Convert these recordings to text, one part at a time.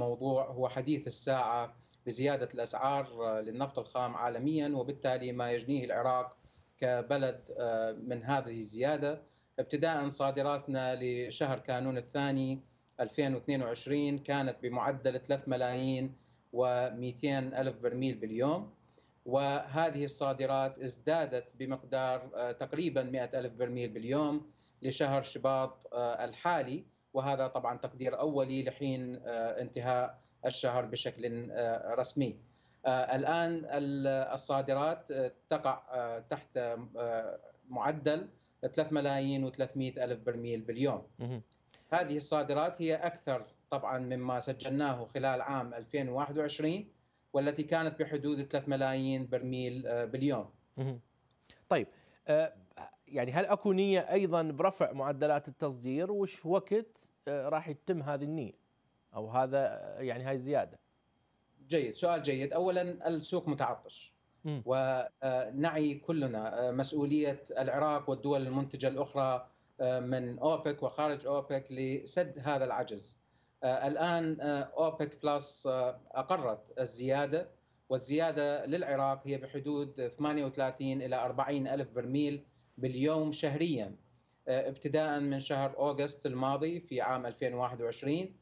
موضوع هو حديث الساعة بزيادة الأسعار للنفط الخام عالميا وبالتالي ما يجنيه العراق كبلد من هذه الزيادة. ابتداء صادراتنا لشهر كانون الثاني 2022 كانت بمعدل 3 ملايين و200 ألف برميل باليوم. وهذه الصادرات ازدادت بمقدار تقريبا 100 ألف برميل باليوم لشهر شباط الحالي. وهذا طبعا تقدير أولي لحين انتهاء الشهر بشكل رسمي. الآن الصادرات تقع تحت معدل 3 ملايين و300 ألف برميل باليوم. هذه الصادرات هي أكثر طبعا مما سجلناه خلال عام 2021 والتي كانت بحدود 3 ملايين برميل باليوم. طيب يعني هل أكو نية أيضا برفع معدلات التصدير؟ وش وقت راح يتم هذه النية؟ أو هذا يعني هاي الزيادة؟ جيد. سؤال جيد. اولا السوق متعطش. م. ونعي كلنا مسؤولية العراق والدول المنتجة الأخرى من أوبك وخارج أوبك لسد هذا العجز. الآن أوبك بلس أقرت الزيادة والزيادة للعراق هي بحدود 38 إلى 40 ألف برميل. باليوم شهريا ابتداء من شهر أوغست الماضي في عام 2021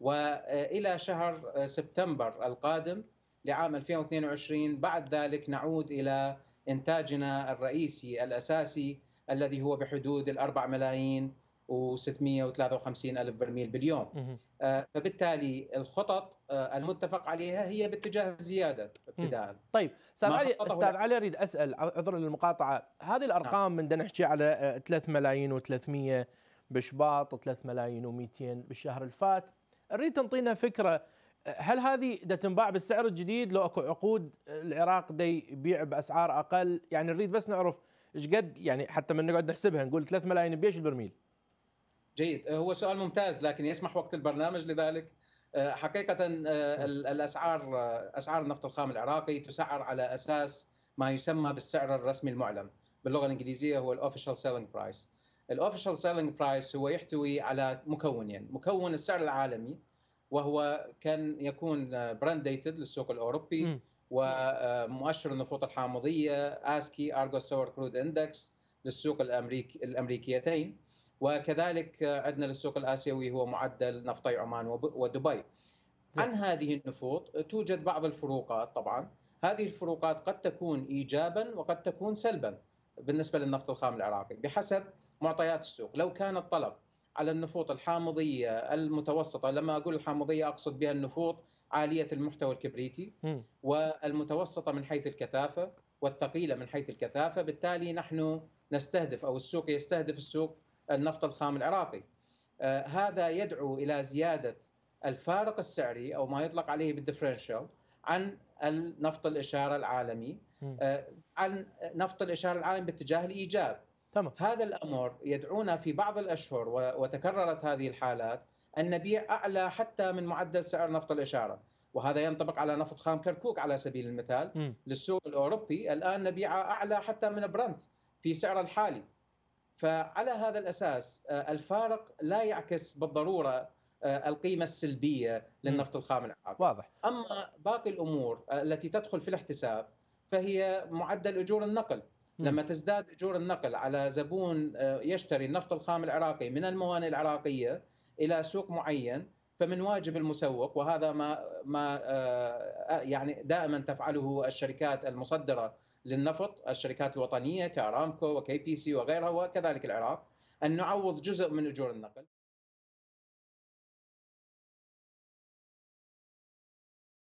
وإلى شهر سبتمبر القادم لعام 2022 بعد ذلك نعود إلى إنتاجنا الرئيسي الأساسي الذي هو بحدود الأربع ملايين و653 ألف برميل باليوم. فبالتالي الخطط المتفق عليها هي باتجاه الزيادة ابتداء. طيب أستاذ علي أستاذ علي أريد أسأل عذرا للمقاطعه هذه الأرقام من نحكي على 3 ملايين و300 بشباط 3 ملايين و200 بالشهر الفات. أريد تنطينا فكرة هل هذه دا تنباع بالسعر الجديد؟ لو أكو عقود العراق دا يبيع بأسعار أقل؟ يعني نريد بس نعرف إيش قد يعني حتى من نقعد نحسبها نقول 3 ملايين بيش البرميل. جيد. هو سؤال ممتاز لكن يسمح وقت البرنامج لذلك. حقيقة الأسعار أسعار النفط الخام العراقي تسعر على أساس ما يسمى بالسعر الرسمي المعلن باللغة الإنجليزية هو ال official selling price ال official selling price هو يحتوي على مكونين. مكون السعر العالمي وهو كان يكون برنت dated للسوق الأوروبي م. ومؤشر النفوط الحامضية Argus Sour Crude Index للسوق الامريكي الأمريكيتين. وكذلك عندنا للسوق الآسيوي هو معدل نفطي عمان ودبي. عن هذه النفوط توجد بعض الفروقات طبعا، هذه الفروقات قد تكون ايجابا وقد تكون سلبا بالنسبة للنفط الخام العراقي بحسب معطيات السوق، لو كان الطلب على النفوط الحامضية المتوسطة، لما أقول الحامضية أقصد بها النفوط عالية المحتوى الكبريتي والمتوسطة من حيث الكثافة والثقيلة من حيث الكثافة، بالتالي نحن نستهدف أو السوق يستهدف السوق النفط الخام العراقي. آه هذا يدعو إلى زيادة الفارق السعري أو ما يطلق عليه بال differential عن النفط الإشارة العالمي آه عن نفط الإشارة العالمي باتجاه الإيجاب. تمام. هذا الأمر يدعونا في بعض الأشهر وتكررت هذه الحالات أن نبيع أعلى حتى من معدل سعر نفط الإشارة وهذا ينطبق على نفط خام كركوك على سبيل المثال م. للسوق الأوروبي الآن نبيعه أعلى حتى من برنت في سعر الحالي فعلى هذا الأساس الفارق لا يعكس بالضرورة القيمة السلبية للنفط الخام العراقي واضح. أما باقي الأمور التي تدخل في الاحتساب فهي معدل أجور النقل. لما تزداد أجور النقل على زبون يشتري النفط الخام العراقي من الموانئ العراقية إلى سوق معين فمن واجب المسوق وهذا ما ما يعني دائما تفعله الشركات المصدرة للنفط الشركات الوطنية كأرامكو وكي بي سي وغيرها وكذلك العراق أن نعوض جزء من أجور النقل.